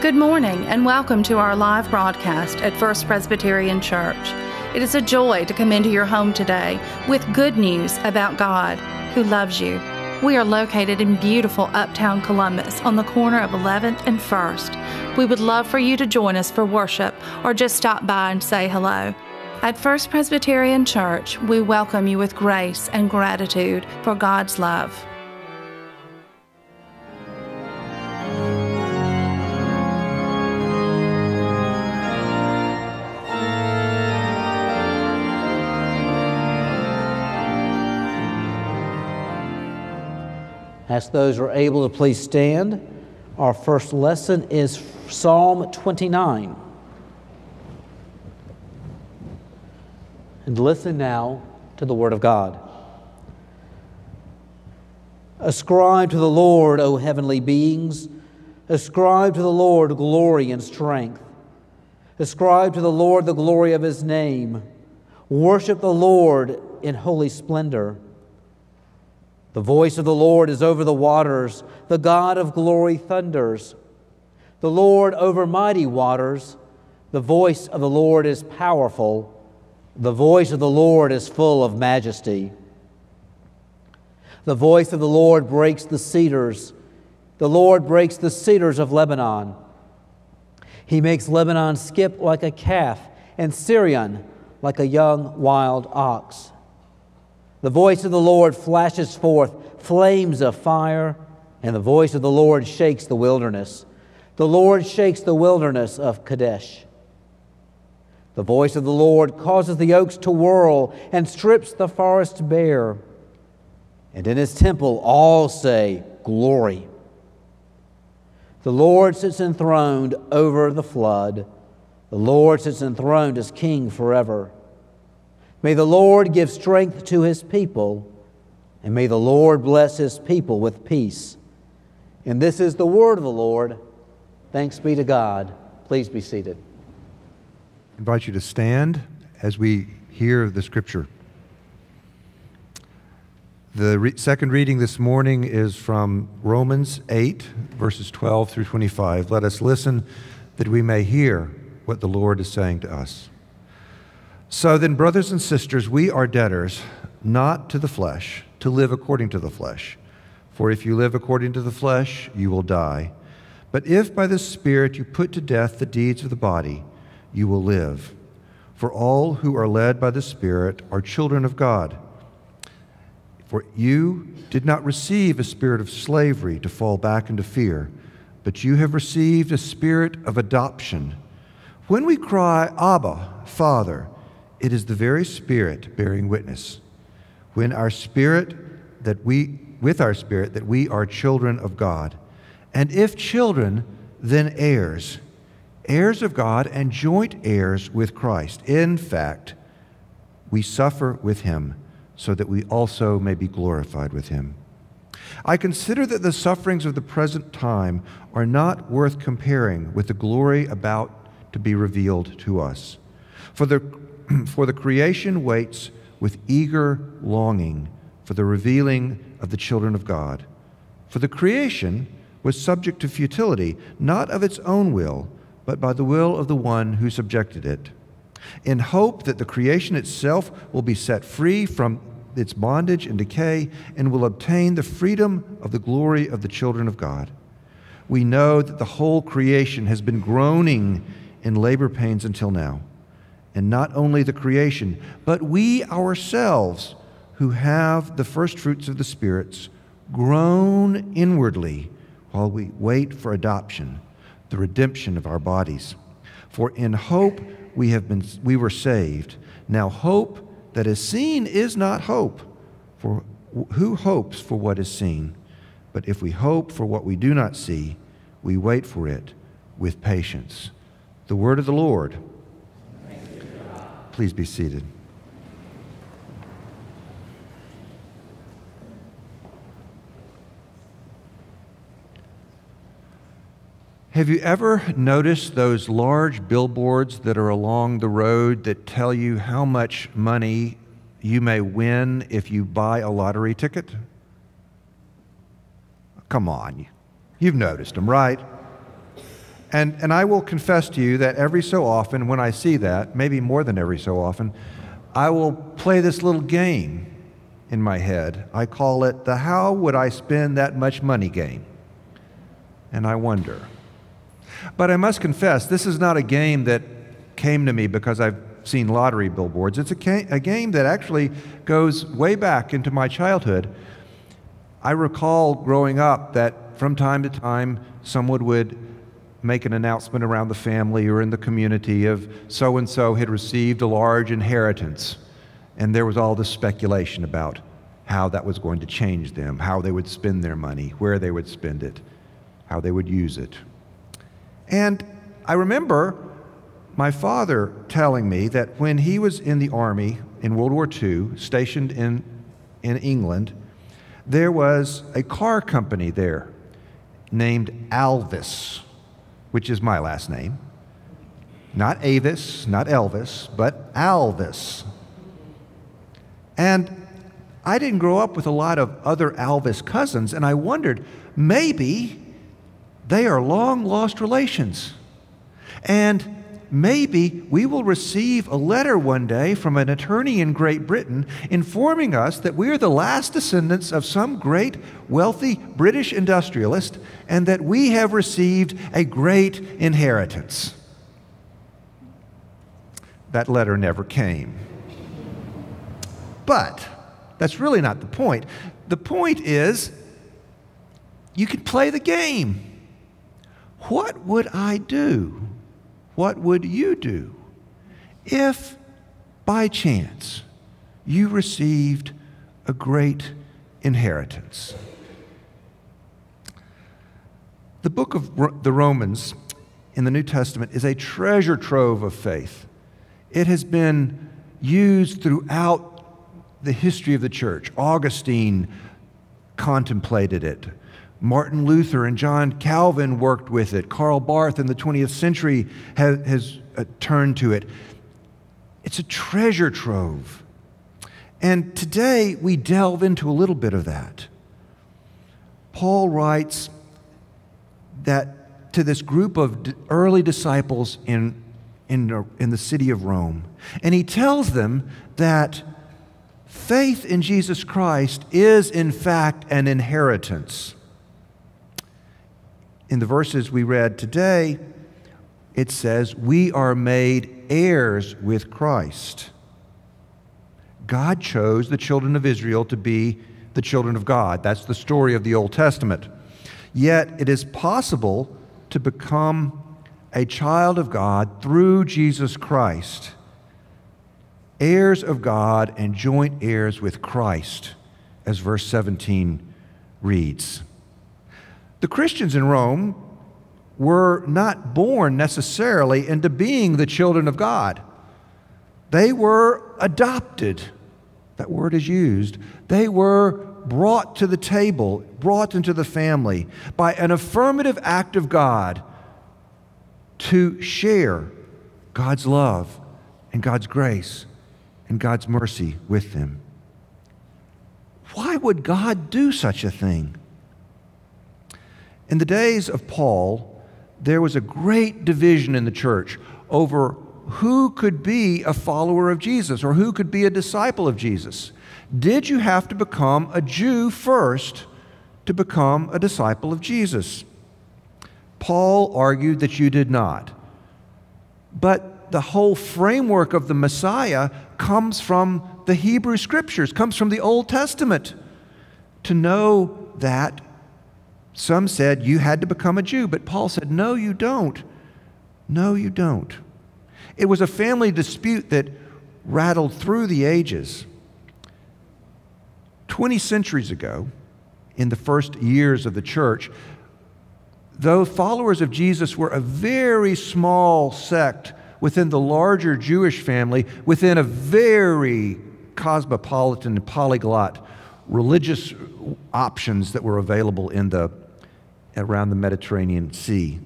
Good morning and welcome to our live broadcast at First Presbyterian Church. It is a joy to come into your home today with good news about God who loves you. We are located in beautiful uptown Columbus on the corner of 11th and 1st. We would love for you to join us for worship or just stop by and say hello. At First Presbyterian Church, we welcome you with grace and gratitude for God's love. Ask those who are able to please stand. Our first lesson is Psalm 29. And listen now to the Word of God. Ascribe to the Lord, O heavenly beings. Ascribe to the Lord glory and strength. Ascribe to the Lord the glory of his name. Worship the Lord in holy splendor. The voice of the Lord is over the waters. The God of glory thunders. The Lord over mighty waters. The voice of the Lord is powerful. The voice of the Lord is full of majesty. The voice of the Lord breaks the cedars. The Lord breaks the cedars of Lebanon. He makes Lebanon skip like a calf and Sirion like a young wild ox. The voice of the Lord flashes forth flames of fire, and the voice of the Lord shakes the wilderness. The Lord shakes the wilderness of Kadesh. The voice of the Lord causes the oaks to whirl and strips the forest bare. And in his temple all say, Glory. The Lord sits enthroned over the flood. The Lord sits enthroned as king forever. May the Lord give strength to his people, and may the Lord bless his people with peace. And this is the word of the Lord. Thanks be to God. Please be seated. I invite you to stand as we hear the scripture. The re- second reading this morning is from Romans 8, verses 12 through 25. Let us listen that we may hear what the Lord is saying to us. So then, brothers and sisters, we are debtors, not to the flesh, to live according to the flesh. For if you live according to the flesh, you will die. But if by the Spirit you put to death the deeds of the body, you will live. For all who are led by the Spirit are children of God. For you did not receive a spirit of slavery to fall back into fear, but you have received a spirit of adoption. When we cry, Abba, Father, it is the very Spirit bearing witness. When our spirit that we with our spirit that we are children of God. And if children, then heirs, heirs of God and joint heirs with Christ. In fact, we suffer with him so that we also may be glorified with him. I consider that the sufferings of the present time are not worth comparing with the glory about to be revealed to us. For the for the creation waits with eager longing for the revealing of the children of God. For the creation was subject to futility, not of its own will, but by the will of the one who subjected it, in hope that the creation itself will be set free from its bondage and decay and will obtain the freedom of the glory of the children of God. We know that the whole creation has been groaning in labor pains until now and not only the creation, but we ourselves who have the first fruits of the spirits groan inwardly while we wait for adoption, the redemption of our bodies. For in hope we have been we were saved. Now hope that is seen is not hope, for who hopes for what is seen? But if we hope for what we do not see, we wait for it with patience. The word of the Lord. Please be seated. Have you ever noticed those large billboards that are along the road that tell you how much money you may win if you buy a lottery ticket? Come on, you've noticed them, right? And, and I will confess to you that every so often, when I see that, maybe more than every so often, I will play this little game in my head. I call it the How Would I Spend That Much Money game. And I wonder. But I must confess, this is not a game that came to me because I've seen lottery billboards. It's a, ca- a game that actually goes way back into my childhood. I recall growing up that from time to time someone would make an announcement around the family or in the community of so and so had received a large inheritance. And there was all this speculation about how that was going to change them, how they would spend their money, where they would spend it, how they would use it. And I remember my father telling me that when he was in the army in World War II, stationed in, in England, there was a car company there named Alvis, which is my last name. Not Avis, not Elvis, but Alvis. And I didn't grow up with a lot of other Alvis cousins, and I wondered maybe they are long lost relations. And maybe we will receive a letter one day from an attorney in Great Britain informing us that we are the last descendants of some great wealthy British industrialist and that we have received a great inheritance. That letter never came. But that's really not the point. The point is you can play the game. What would I do? What would you do if by chance you received a great inheritance? The book of the Romans in the New Testament is a treasure trove of faith. It has been used throughout the history of the church. Augustine contemplated it. Martin Luther and John Calvin worked with it. Karl Barth in the 20th century has, has uh, turned to it. It's a treasure trove. And today we delve into a little bit of that. Paul writes that to this group of early disciples in, in, in the city of Rome, and he tells them that faith in Jesus Christ is, in fact, an inheritance in the verses we read today, it says, We are made heirs with Christ. God chose the children of Israel to be the children of God. That's the story of the Old Testament. Yet it is possible to become a child of God through Jesus Christ, heirs of God and joint heirs with Christ, as verse 17 reads. The Christians in Rome were not born necessarily into being the children of God. They were adopted. That word is used. They were brought to the table, brought into the family by an affirmative act of God to share God's love and God's grace and God's mercy with them. Why would God do such a thing? In the days of Paul, there was a great division in the church over who could be a follower of Jesus or who could be a disciple of Jesus. Did you have to become a Jew first to become a disciple of Jesus? Paul argued that you did not. But the whole framework of the Messiah comes from the Hebrew Scriptures, comes from the Old Testament. To know that some said you had to become a Jew, but Paul said, no, you don't. No, you don't. It was a family dispute that rattled through the ages. 20 centuries ago, in the first years of the church, though followers of Jesus were a very small sect within the larger Jewish family, within a very cosmopolitan, polyglot religious options that were available in the around the Mediterranean Sea.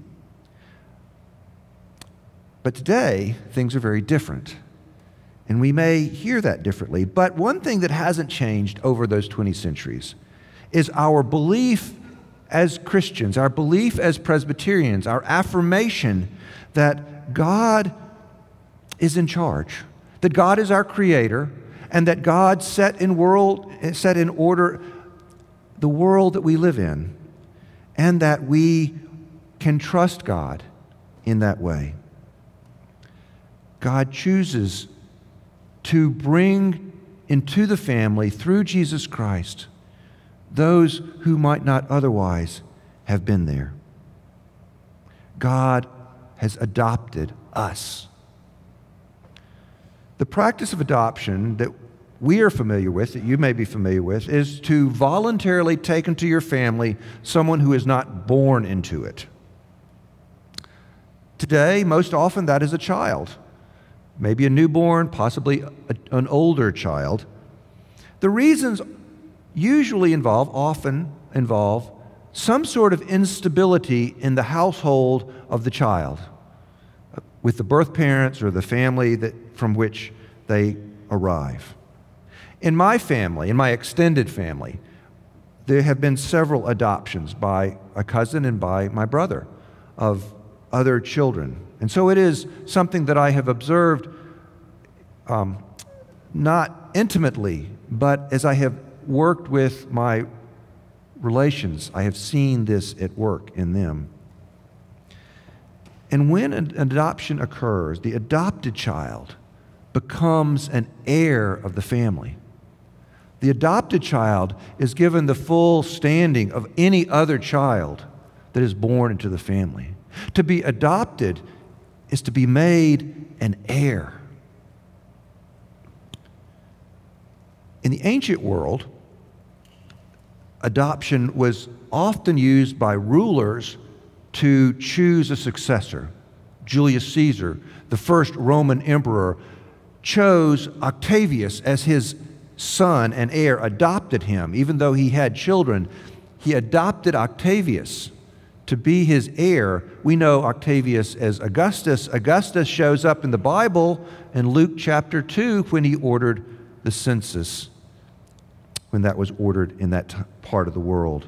But today, things are very different. And we may hear that differently. But one thing that hasn't changed over those 20 centuries is our belief as Christians, our belief as Presbyterians, our affirmation that God is in charge, that God is our creator, and that God set in world set in order the world that we live in, and that we can trust God in that way. God chooses to bring into the family through Jesus Christ those who might not otherwise have been there. God has adopted us. The practice of adoption that we are familiar with, that you may be familiar with, is to voluntarily take into your family someone who is not born into it. Today, most often, that is a child, maybe a newborn, possibly a, an older child. The reasons usually involve, often involve, some sort of instability in the household of the child with the birth parents or the family that, from which they arrive. In my family, in my extended family, there have been several adoptions by a cousin and by my brother of other children. And so it is something that I have observed um, not intimately, but as I have worked with my relations, I have seen this at work in them. And when an adoption occurs, the adopted child becomes an heir of the family. The adopted child is given the full standing of any other child that is born into the family. To be adopted is to be made an heir. In the ancient world, adoption was often used by rulers to choose a successor. Julius Caesar, the first Roman emperor, chose Octavius as his son and heir, adopted him, even though he had children. He adopted Octavius to be his heir. We know Octavius as Augustus. Augustus shows up in the Bible in Luke chapter 2 when he ordered the census, when that was ordered in that part of the world.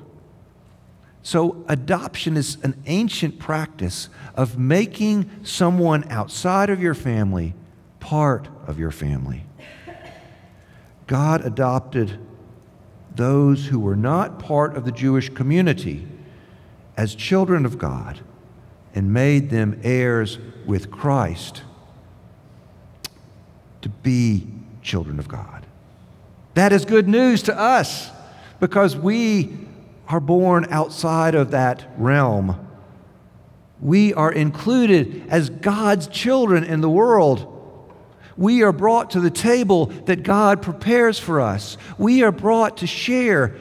So, adoption is an ancient practice of making someone outside of your family part of your family. God adopted those who were not part of the Jewish community as children of God and made them heirs with Christ to be children of God. That is good news to us because we are born outside of that realm. We are included as God's children in the world. We are brought to the table that God prepares for us. We are brought to share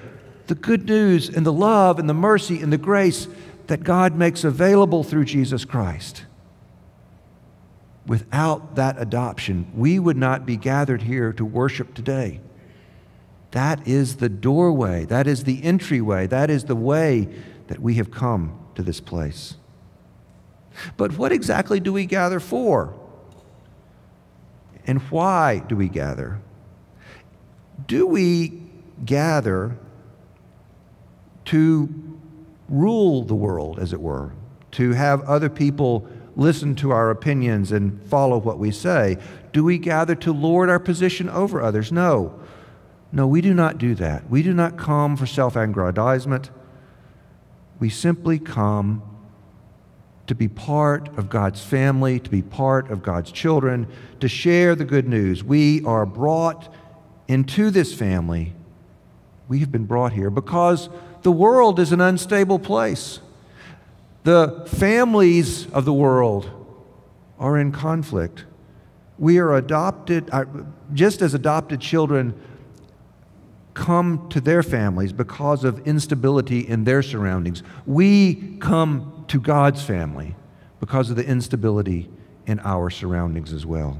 the good news and the love and the mercy and the grace that God makes available through Jesus Christ. Without that adoption, we would not be gathered here to worship today. That is the doorway, that is the entryway, that is the way that we have come to this place. But what exactly do we gather for? And why do we gather? Do we gather to rule the world, as it were, to have other people listen to our opinions and follow what we say? Do we gather to lord our position over others? No. No, we do not do that. We do not come for self aggrandizement. We simply come to be part of God's family, to be part of God's children, to share the good news. We are brought into this family. We have been brought here because the world is an unstable place. The families of the world are in conflict. We are adopted, just as adopted children come to their families because of instability in their surroundings. We come to God's family because of the instability in our surroundings as well.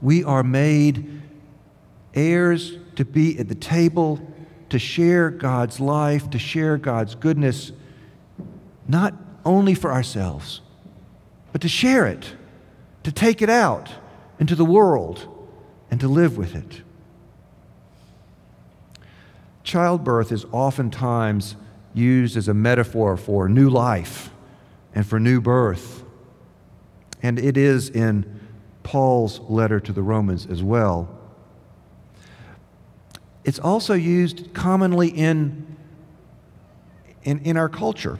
We are made heirs to be at the table to share God's life, to share God's goodness, not only for ourselves, but to share it, to take it out into the world, and to live with it. Childbirth is oftentimes used as a metaphor for new life and for new birth. And it is in Paul's letter to the Romans as well. It's also used commonly in, in, in our culture.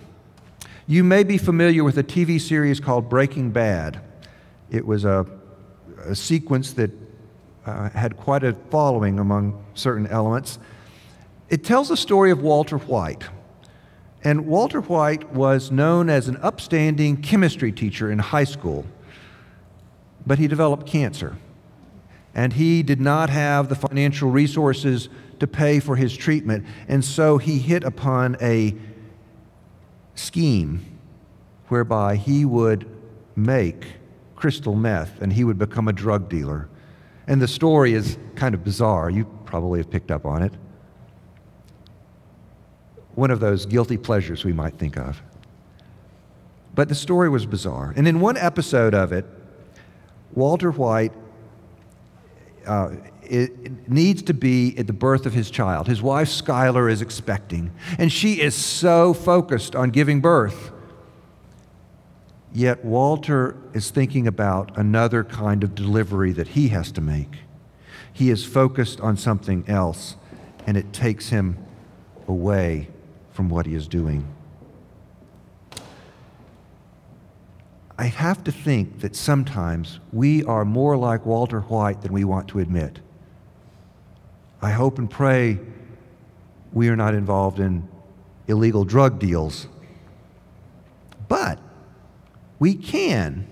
You may be familiar with a TV series called Breaking Bad. It was a, a sequence that uh, had quite a following among certain elements. It tells the story of Walter White. And Walter White was known as an upstanding chemistry teacher in high school, but he developed cancer. And he did not have the financial resources to pay for his treatment. And so he hit upon a scheme whereby he would make crystal meth and he would become a drug dealer. And the story is kind of bizarre. You probably have picked up on it. One of those guilty pleasures we might think of. But the story was bizarre. And in one episode of it, Walter White uh, it needs to be at the birth of his child. His wife, Skyler, is expecting, and she is so focused on giving birth. Yet Walter is thinking about another kind of delivery that he has to make. He is focused on something else, and it takes him away from what he is doing. I have to think that sometimes we are more like Walter White than we want to admit. I hope and pray we are not involved in illegal drug deals. But we can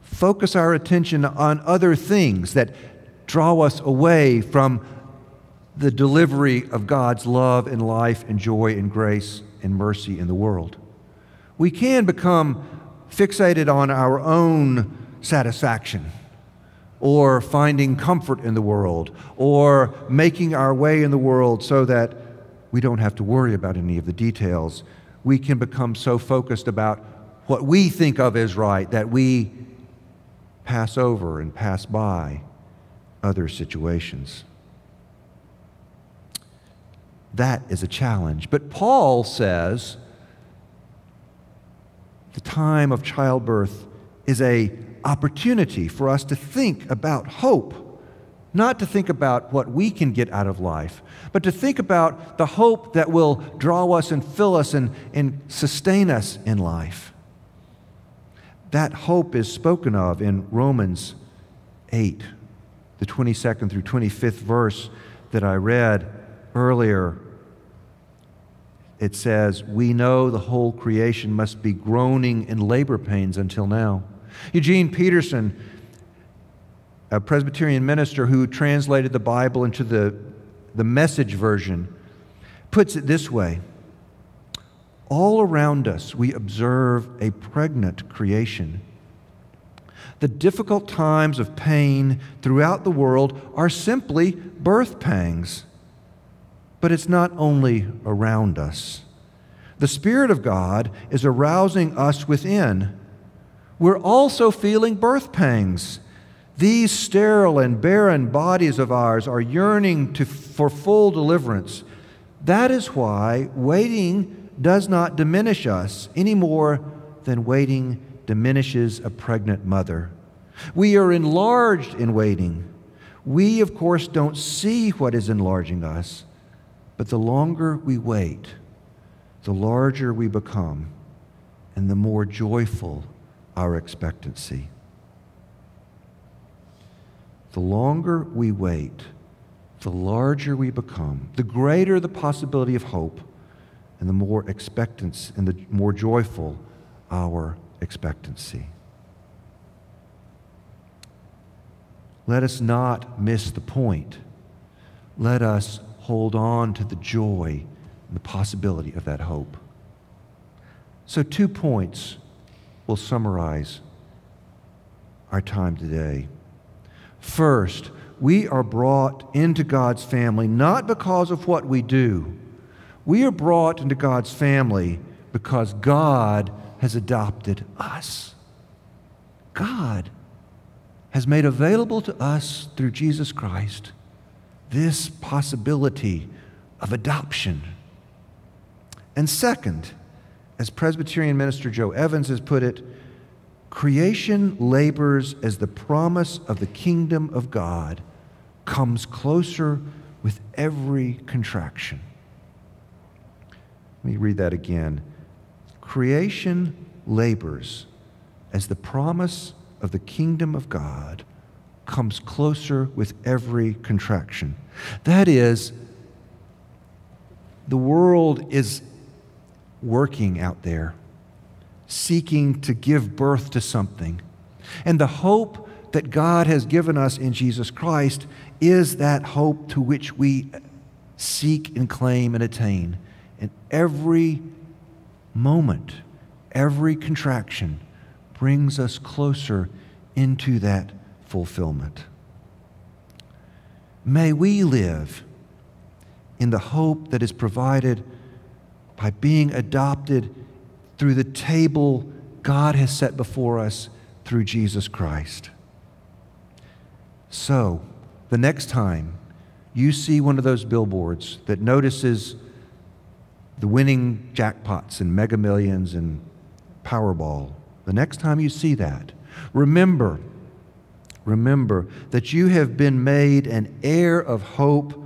focus our attention on other things that draw us away from the delivery of God's love and life and joy and grace and mercy in the world. We can become fixated on our own satisfaction or finding comfort in the world, or making our way in the world so that we don't have to worry about any of the details. We can become so focused about what we think of as right that we pass over and pass by other situations. That is a challenge. But Paul says the time of childbirth is a opportunity for us to think about hope. Not to think about what we can get out of life, but to think about the hope that will draw us and fill us and, and sustain us in life. That hope is spoken of in Romans 8, the 22nd through 25th verse that I read earlier. It says, We know the whole creation must be groaning in labor pains until now. Eugene Peterson, a Presbyterian minister who translated the Bible into the, the message version, puts it this way All around us, we observe a pregnant creation. The difficult times of pain throughout the world are simply birth pangs. But it's not only around us. The Spirit of God is arousing us within we're also feeling birth pangs. These sterile and barren bodies of ours are yearning to, for full deliverance. That is why waiting does not diminish us any more than waiting diminishes a pregnant mother. We are enlarged in waiting. We, of course, don't see what is enlarging us, but the longer we wait, the larger we become and the more joyful our expectancy. The longer we wait, the larger we become, the greater the possibility of hope, and the more expectance and the more joyful our expectancy. Let us not miss the point. Let us hold on to the joy and the possibility of that hope. So, two points will summarize our time today. First, we are brought into God's family not because of what we do. We are brought into God's family because God has adopted us. God has made available to us through Jesus Christ this possibility of adoption. And second, as Presbyterian minister Joe Evans has put it, creation labors as the promise of the kingdom of God comes closer with every contraction. Let me read that again. Creation labors as the promise of the kingdom of God comes closer with every contraction. That is, the world is working out there, seeking to give birth to something. And the hope that God has given us in Jesus Christ is that hope to which we seek and claim and attain. And every moment, every contraction brings us closer into that fulfillment. May we live in the hope that is provided by being adopted through the table God has set before us through Jesus Christ. So, the next time you see one of those billboards that notices the winning jackpots and mega millions and Powerball, the next time you see that, remember, remember that you have been made an heir of hope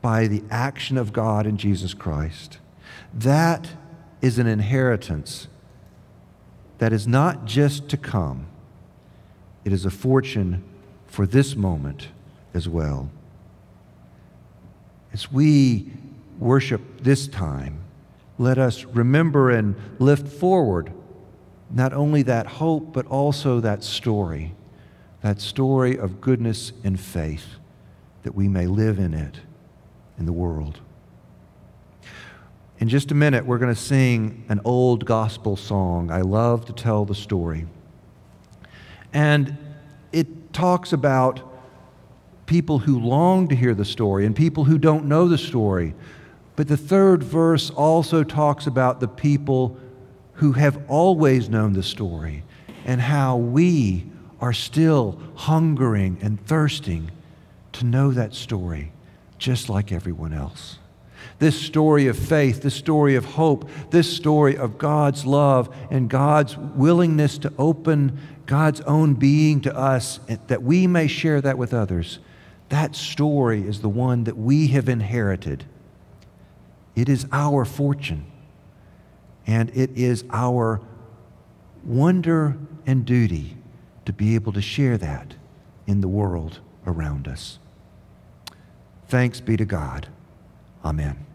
by the action of God in Jesus Christ. That is an inheritance that is not just to come, it is a fortune for this moment as well. As we worship this time, let us remember and lift forward not only that hope, but also that story, that story of goodness and faith, that we may live in it in the world. In just a minute, we're going to sing an old gospel song. I love to tell the story. And it talks about people who long to hear the story and people who don't know the story. But the third verse also talks about the people who have always known the story and how we are still hungering and thirsting to know that story just like everyone else. This story of faith, this story of hope, this story of God's love and God's willingness to open God's own being to us that we may share that with others. That story is the one that we have inherited. It is our fortune, and it is our wonder and duty to be able to share that in the world around us. Thanks be to God. Amen.